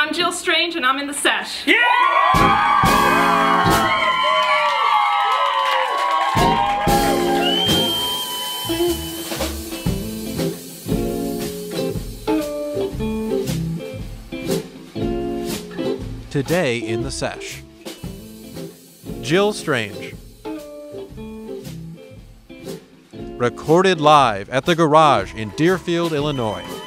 I'm Jill Strange and I'm in the sesh. Yeah! Today in the Sesh. Jill Strange. Recorded live at the garage in Deerfield, Illinois.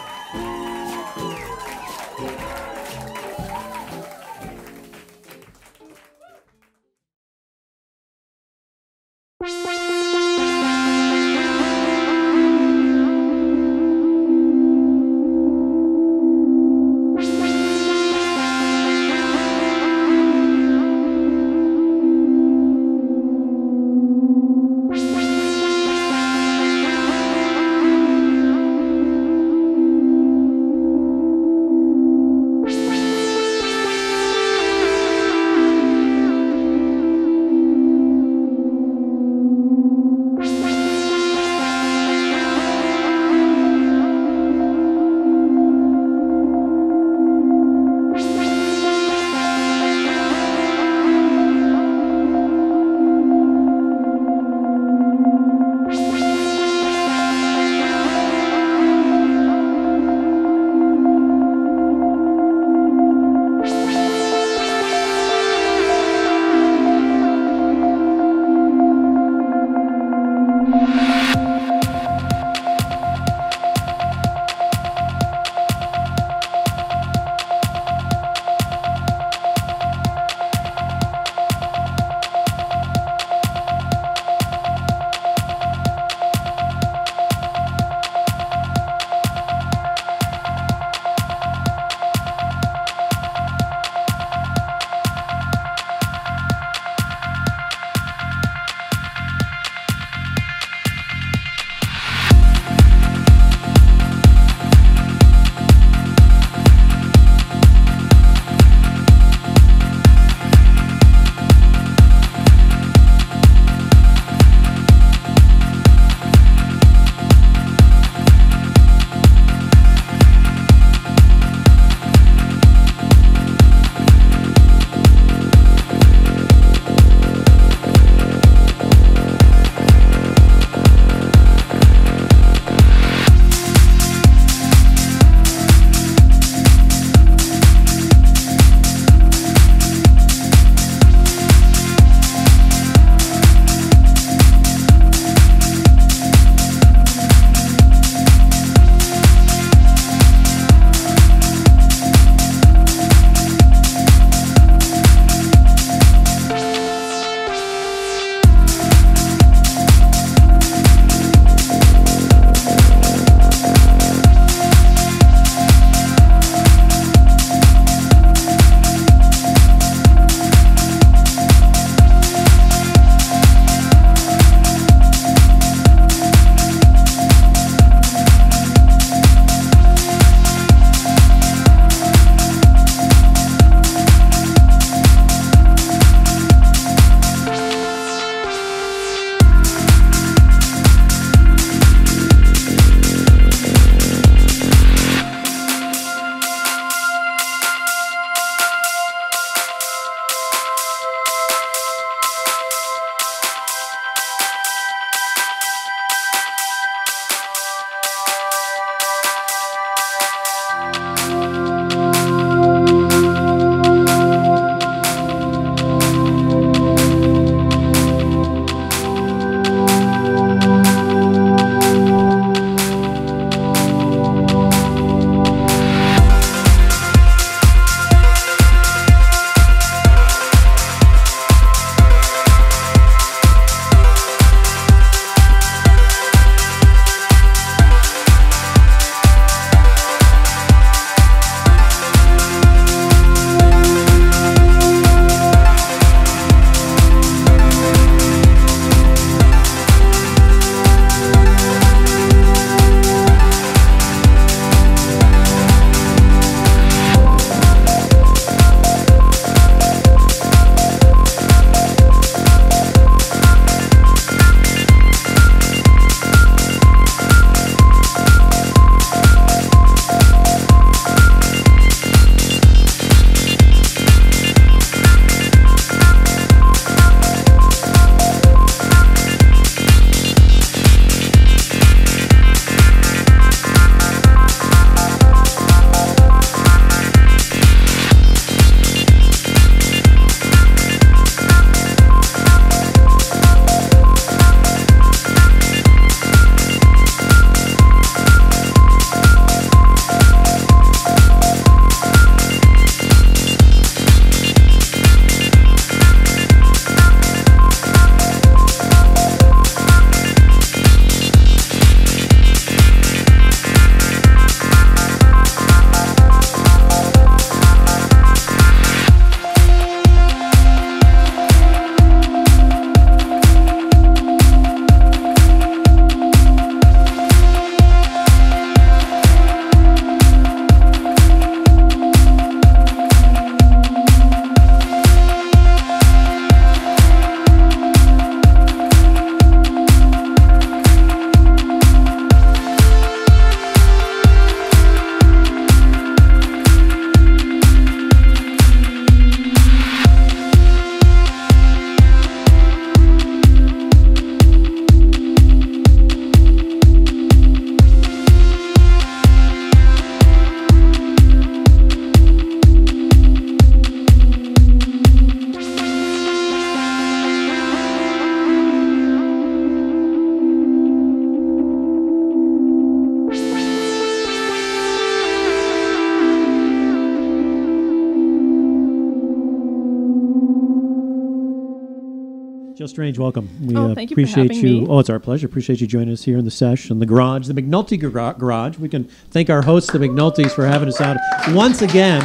Jill Strange, welcome. We Oh, uh, thank you appreciate you. me. Oh, it's our pleasure. Appreciate you joining us here in the sesh in the garage, the McNulty Gar- Garage. We can thank our hosts, the McNultys, for having us out once again.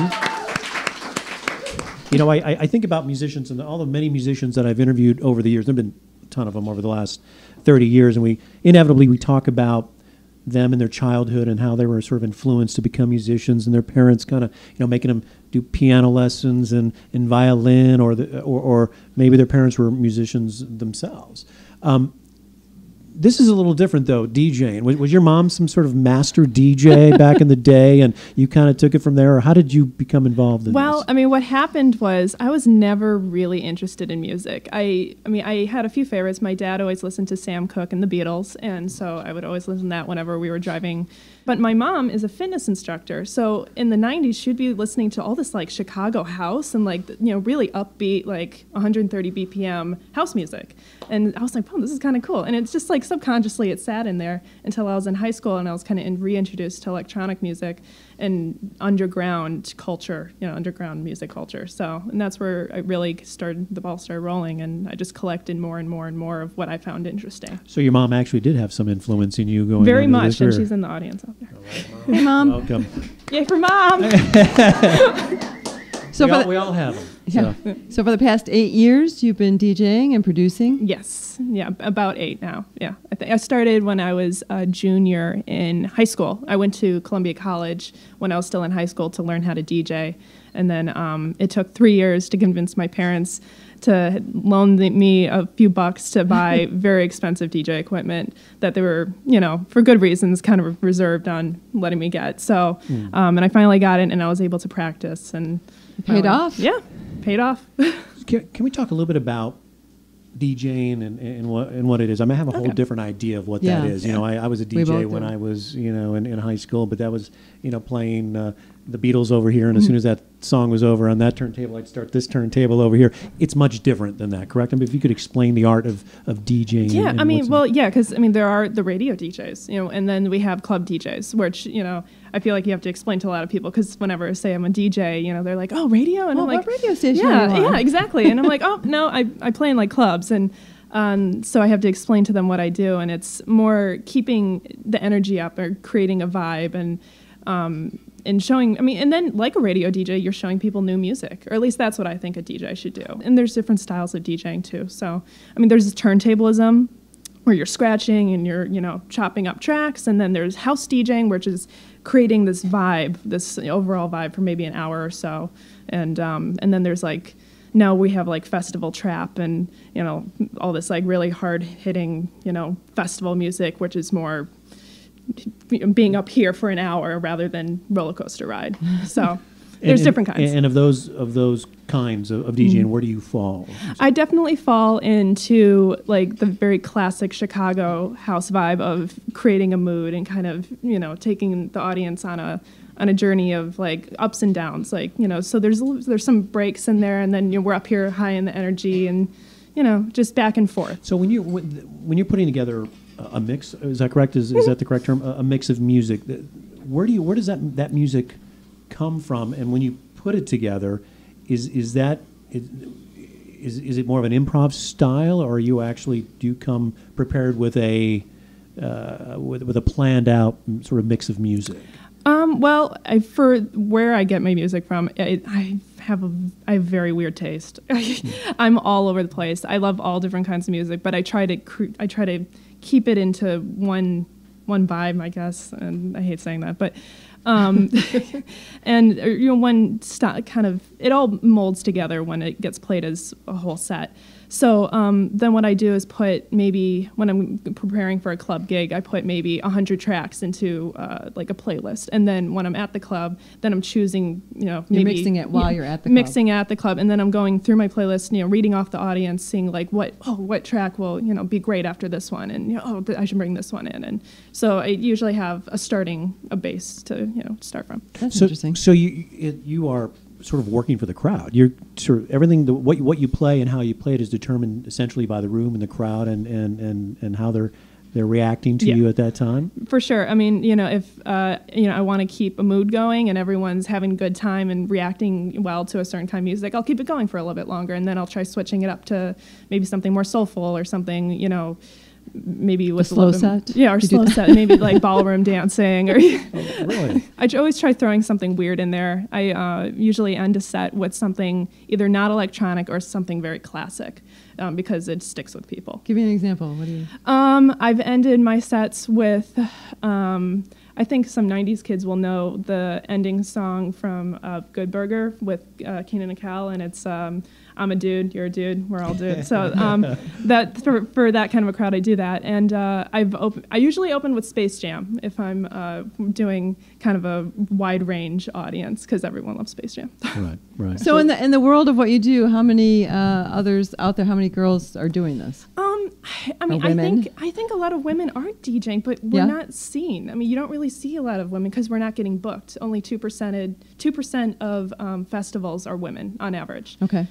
You know, I, I think about musicians and all the many musicians that I've interviewed over the years. There've been a ton of them over the last thirty years, and we inevitably we talk about them and their childhood and how they were sort of influenced to become musicians, and their parents kind of you know making them do piano lessons and, and violin, or the or, or maybe their parents were musicians themselves. Um, this is a little different though, DJing. Was, was your mom some sort of master DJ back in the day, and you kind of took it from there, or how did you become involved in Well, this? I mean, what happened was I was never really interested in music. I, I mean, I had a few favorites. My dad always listened to Sam Cooke and the Beatles, and so I would always listen to that whenever we were driving. But my mom is a fitness instructor, so in the '90s she'd be listening to all this like Chicago house and like you know really upbeat like 130 BPM house music, and I was like, "Oh, this is kind of cool." And it's just like subconsciously it sat in there until I was in high school and I was kind of reintroduced to electronic music and underground culture, you know, underground music culture. So, and that's where I really started, the ball started rolling, and I just collected more and more and more of what I found interesting. so your mom actually did have some influence in you going Very much, and she's in the audience out there. Hey, Mom. Welcome. Yay for mom! So we, for all, the, we all have them. yeah. So. so for the past eight years, you've been DJing and producing. yes, yeah, about eight now. Yeah, I, th- I started when I was a junior in high school. I went to Columbia College when I was still in high school to learn how to DJ, and then um, it took three years to convince my parents to loan the, me a few bucks to buy very expensive DJ equipment that they were, you know, for good reasons, kind of reserved on letting me get. So, um, and I finally got it, and I was able to practice, and Paid finally- off? Yeah, paid off. Can, can we talk a little bit about DJing and, and what and what it is? I mean, I have a whole different idea of what Yeah. that is. You know, I, I was a DJ when do. I was you know in, in high school, but that was you know playing uh, the Beatles over here, and as soon as that song was over on that turntable, I'd start this turntable over here. It's much different than that, correct? I mean, if you could explain the art of of DJing. Yeah, I mean, well, yeah, because I mean, there are the radio DJs, you know, and then we have club DJs, which you know, I feel like you have to explain to a lot of people because whenever I say I'm a DJ, you know, they're like, "Oh, radio," and Oh, I'm like, what radio station Yeah, are you on?" yeah, exactly. and I'm like, "Oh, no, I I play in like clubs," and um, so I have to explain to them what I do, and it's more keeping the energy up or creating a vibe and. Um, and showing, I mean, and then like a radio DJ, you're showing people new music, or at least that's what I think a DJ should do. And there's different styles of DJing too. So, I mean, there's this turntablism, where you're scratching and you're you know chopping up tracks and then there's house DJing which is creating this vibe this overall vibe for maybe an hour or so. And um, and then there's like now we have like festival trap and you know all this like really hard hitting you know festival music which is more being up here for an hour rather than roller coaster ride. So there's and- different kinds And of those of those kinds of, of DJing, Mm-hmm. where do you fall? I definitely fall into like the very classic Chicago house vibe of creating a mood and kind of you know taking the audience on a on a journey of like ups and downs. Like you know, so there's there's some breaks in there, and then you know, we're up here high in the energy and you know just back and forth. So when you when you're putting together a a mix, is that correct? Is, is that the correct term? A, a mix of music. Where do you where does that that music come from? And when you put it together, is is that is, is, it more of an improv style, or you actually do come prepared with a uh, with, with a planned out sort of mix of music? Um, well, I, for where I get my music from, I, I have a I have very weird taste. I'm all over the place. I love all different kinds of music, but I try to cre- I try to keep it into one one vibe, I guess. And I hate saying that, but um, and uh, you know one st- kind of it all molds together when it gets played as a whole set. So um, then what I do is put maybe when I'm preparing for a club gig, I put maybe hundred tracks into uh, like a playlist, and then when I'm at the club, then I'm choosing you know You're maybe mixing it while yeah, you're at the club. mixing at the club, and then I'm going through my playlist, you know, reading off the audience, seeing like what oh what track will you know be great after this one, and you know oh th- I should bring this one in, and so I usually have a starting a base to you know start from. That's so, interesting. So you it, you are sort of working for the crowd. You're sort of everything the, what you, what you play and how you play it is determined essentially by the room and the crowd and and and, and how they're they're reacting to Yeah. you at that time. For sure. I mean, you know, if uh, you know, I want to keep a mood going and everyone's having a good time and reacting well to a certain kind of music, I'll keep it going for a little bit longer, and then I'll try switching it up to maybe something more soulful or something, you know, maybe with a slow little bit- set? Yeah, or You slow set, maybe like ballroom dancing, or Really? I always try throwing something weird in there. I uh, usually end a set with something either not electronic or something very classic, um, because it sticks with people. Give me an example. What do you? Um, I've ended my sets with, um, I think some '90s kids will know the ending song from uh, Good Burger with uh, Kenan and Kel, and it's um, "I'm a dude, you're a dude, we're all dudes." So um, that for, for that kind of a crowd, I do that, and uh, I've op- I usually open with Space Jam if I'm uh, doing kind of a wide range audience because everyone loves Space Jam. right, right. So in the in the world of what you do, how many uh, others out there? How many girls are doing this? Um, I- I mean, I think I think a lot of women are DJing, but we're Yeah. not seen. I mean, you don't really see a lot of women because we're not getting booked. Only two percent two percent of um, festivals are women on average. Okay.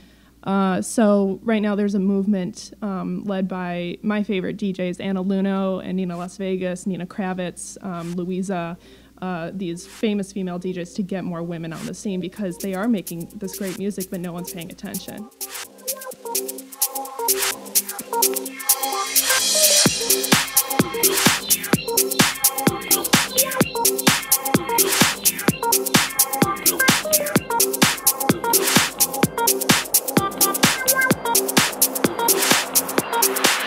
Uh, so right now there's a movement um, led by my favorite DJs, Anna Lunoe and Nina Las Vegas, Nina Kraviz, um, Louisa, uh, these famous female DJs to get more women on the scene because they are making this great music, but no one's paying attention. Thank you.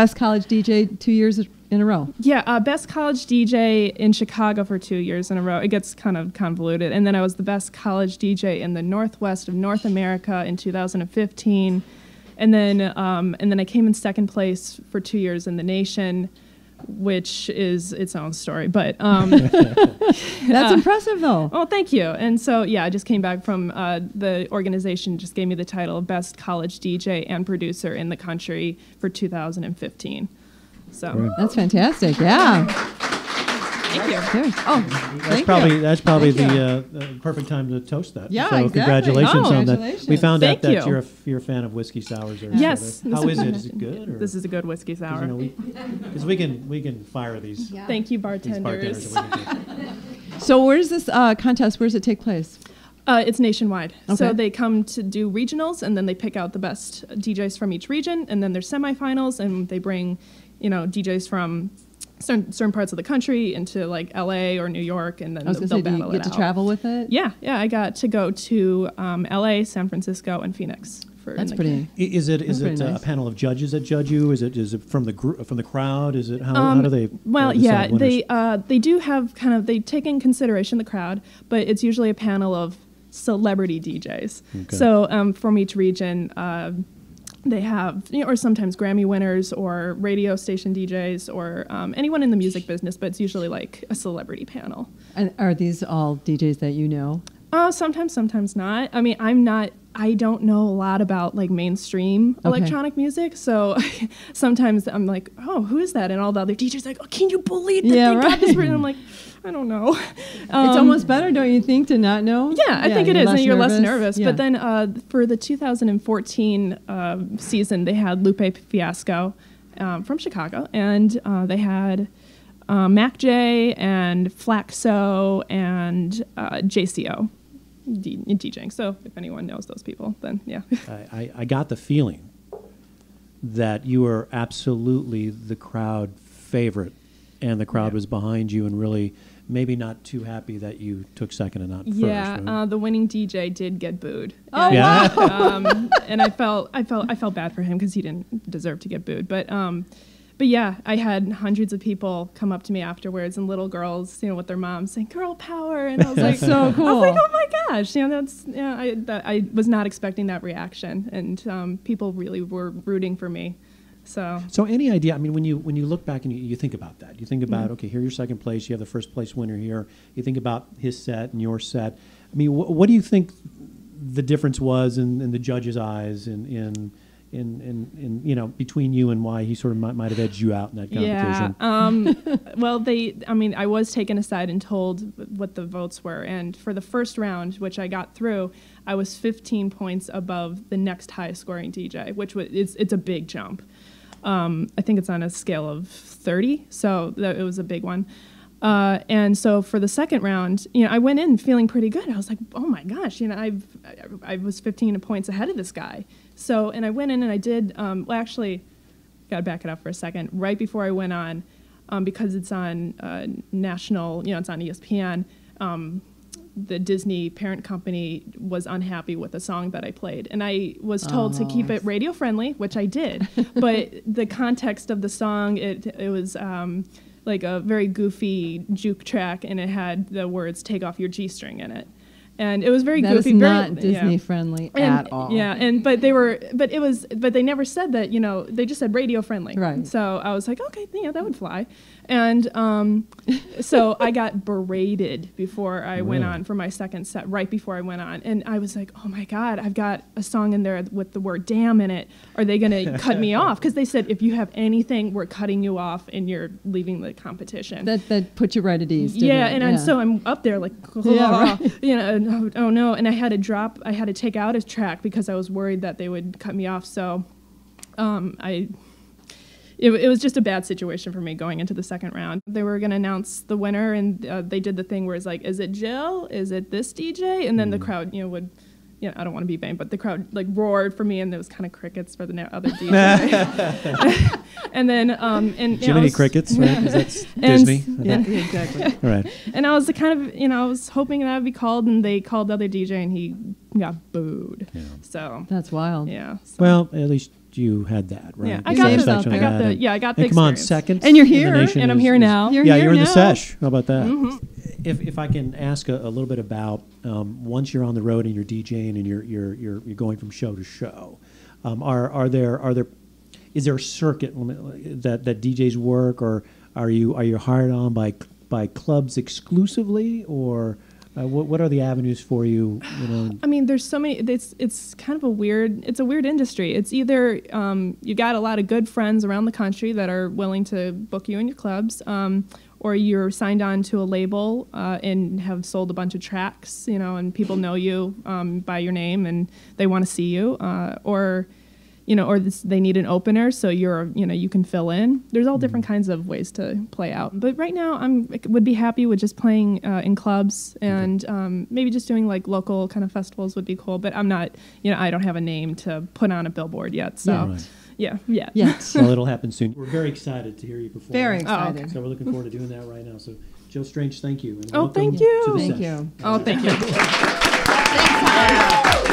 best college DJ two years in a row. Yeah, uh, best college DJ in Chicago for two years in a row. It gets kind of convoluted. And then I was the best college DJ in the Northwest of North America in 2015. And then, um, and then I came in second place for two years in the nation, which is its own story. But um, That's impressive, though. Oh, thank you. And so, yeah, I just came back from uh, the organization, just gave me the title of Best College DJ and Producer in the country for 2015. So, That's fantastic. Yeah. Thank you. Cheers. Oh, That's thank probably you. that's probably Thank the, uh, the perfect time to toast that. Yeah, so exactly. congratulations Oh, on that. We found Thank out that you. you're a, you're a fan of whiskey sours. Or Yes. How this is it? Is it good? Or? This is a good whiskey sour. you know, we because we can we can fire these Thank you, these bartenders. bartenders. if we need to. So, where does this uh, contest? Where does it take place? Uh, it's nationwide. Okay. So they come to do regionals, and then they pick out the best DJs from each region, and then there's semifinals, and they bring, you know, DJs from certain, certain parts of the country into like LA or New York, and then I was they'll, going to say, they'll do you battle get it to out. travel with it? Yeah, yeah. I got to go to um, LA, San Francisco, and Phoenix. For That's pretty. I- Is it is it uh, nice. a panel of judges that judge you? Is it is it from the gr- from the crowd? Is it how, how Um, do they? Well, uh, yeah, they uh, they do have kind of they take in consideration the crowd, but it's usually a panel of celebrity DJs. Okay. So um, from each region, uh, they have you know, or sometimes Grammy winners or radio station DJs or um, anyone in the music business, but it's usually like a celebrity panel. And are these all DJs that you know? Uh, sometimes, sometimes not. I mean, I'm not. I don't know a lot about like mainstream Okay. electronic music, so sometimes I'm like, "Oh, who is that?" And all the other DJs are like, "Oh, can you believe that Yeah, they got this?" right. And I'm like, "I don't know." it's Um, almost better, don't you think, to not know? yeah, I think it is, you're and you're less nervous. Yeah. But then uh, for the 2014 uh, season, they had Lupe Fiasco um, from Chicago, and uh, they had uh, Mac J and Flaxo and uh, JCO D- DJing. So if anyone knows those people, then yeah. I, I, I got the feeling that you were absolutely the crowd favorite and the crowd Yeah. was behind you and really maybe not too happy that you took second and not Yeah, first. right? uh, the winning DJ did get booed. Oh, And, Yeah. um, and I felt I felt I felt bad for him because he didn't deserve to get booed. But um, but yeah, I had hundreds of people come up to me afterwards and little girls, you know, with their moms saying "girl power," and I was like, so cool. I was like, oh my gosh, you know, that's yeah, I that, I was not expecting that reaction, and um, people really were rooting for me. So So any idea? I mean, when you when you look back and you, you think about that, you think about Mm-hmm. okay, here you're second place, you have the first place winner here. You think about his set and your set. I mean, wh- what do you think the difference was in, in the judge's eyes in in, in in in you know between you and why he sort of might, might have edged you out in that Yeah. competition? Um, well, they, I mean, I was taken aside and told what the votes were. And for the first round, which I got through, I was 15 points above the next highest scoring DJ, which was, it's, it's a big jump. Um, I think it's on a scale of 30, so that, it was a big one. Uh, and so for the second round, you know, I went in feeling pretty good. I was like, oh my gosh, you know, I've, I, I was 15 points ahead of this guy. So, and I went in and I did, um, well, actually, got to back it up for a second. Right before I went on, um, because it's on uh, national, you know, it's on ESPN. Um, the Disney parent company was unhappy with the song that I played, and I was told to keep it radio friendly, which I did. but the context of the song, it it was. Um, like a very goofy juke track, and it had the words "Take off your g-string" in it, and it was very That is goofy. very- not yeah. Disney friendly And- at all. Yeah, and but they were, but it was, but they never said that. You know, they just said radio friendly. Right. So I was like, okay, yeah, that would fly. And um, so I got berated before I went on for my second set. Right before I went on, and I was like, oh my god, I've got a song in there with the word "damn" in it. Are they going to cut me off? Because they said if you have anything, we're cutting you off, and you're leaving the competition. That that put you right at ease. didn't Yeah, it? and I'm, so I'm up there like, Yeah, right. you know, oh, oh no, and I had to drop, I had to take out a track because I was worried that they would cut me off. So, um, I, it, it was just a bad situation for me going into the second round. They were going to announce the winner, and uh, they did the thing where it's like, is it Jill? Is it this DJ? And then the crowd, you know, would. You know, I don't want to be vain, but the crowd like roared for me, and there was kind of crickets for the na- other DJ. and then, um, and you know, I Jiminy was- Crickets, right? 'Cause that's And- Disney. yeah. exactly. All right. And I was kind of, you know, I was hoping that I would be called, and they called the other DJ, and he got booed. Yeah. So, That's wild. yeah. So. Well, at least you had that, right? yeah, I got saved the, satisfaction I got the, yeah, I got the and come on, second. And you're here, nation and I'm is- here is- now. You're yeah, here you're in the sesh. How about that? Mm-hmm. If, if I can ask a, a little bit about um, once you're on the road and you're DJing and you're you're you're, you're going from show to show, um, are are there are there is there a circuit that that DJs work or are you are you hired on by by clubs exclusively or uh, what what are the avenues for you? You know, I mean, there's so many. It's it's kind of a weird. It's a weird industry. It's either um, you got a lot of good friends around the country that are willing to book you in your clubs, um, or you're signed on to a label uh, and have sold a bunch of tracks, you know, and people know you um, by your name and they want to see you, uh, or you know, or this, they need an opener, so you're, you know, you can fill in. There's all different kinds of ways to play out. But right now, I'm would be happy with just playing uh, in clubs and um, maybe just doing like local kind of festivals would be cool. But I'm not, you know, I don't have a name to put on a billboard yet. So, Yeah. Right. yeah, yeah, Yes. well, it'll happen soon. We're very excited to hear you perform. Very Oh, excited. okay. So we're looking forward to doing that right now. So, Jill Strange, thank you. And Oh, welcome thank you. to the Thank sesh. you. Oh, thank you.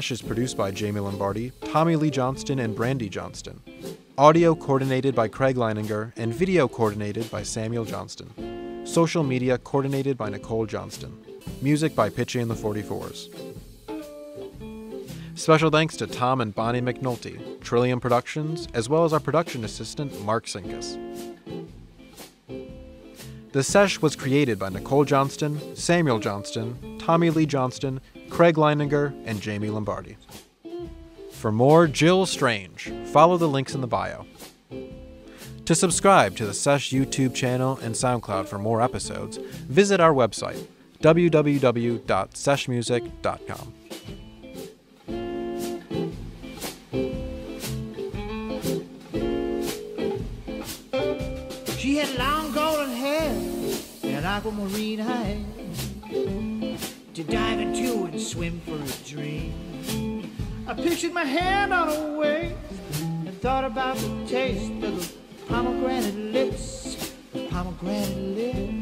Is produced by Jamie Lombardi, Tommy Lee Johnston, and Brandy Johnston. Audio coordinated by Craig Leininger and video coordinated by Samuel Johnston. Social media coordinated by Nicole Johnston. Music by Pitchy and the 44s. Special thanks to Tom and Bonnie McNulty, Trillium Productions, as well as our production assistant, Mark Sinkus. The Sesh was created by Nicole Johnston, Samuel Johnston, Tommy Lee Johnston, Craig Leininger, and Jamie Lombardi. For more Jill Strange, follow the links in the bio. To subscribe to the Sesh YouTube channel and SoundCloud for more episodes, visit our website, www.seshmusic.com. She had long golden hair and aquamarine eyes to dive into and swim for a dream. I pictured my hand on a waist and thought about the taste of the pomegranate lips, the pomegranate